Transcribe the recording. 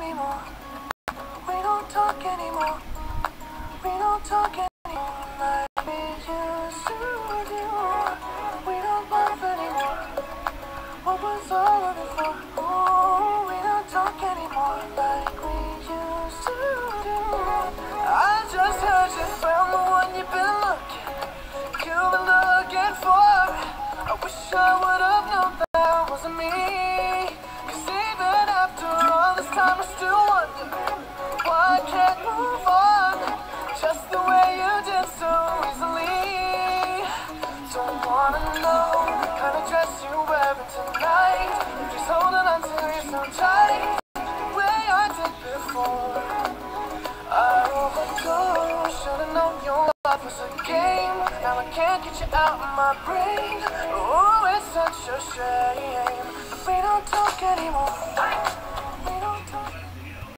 We don't talk anymore. We don't talk anymore like we used to do. We don't laugh anymore. What was for? I still wonder why I can't move on. Just the way you did so easily. Don't wanna know the kind of dress you're wearing tonight. Just holding on to you so tight. Way I did before. I overdosed. Should've known your love was a game. Now I can't get you out of my brain. Oh, it's such a shame. We don't talk anymore.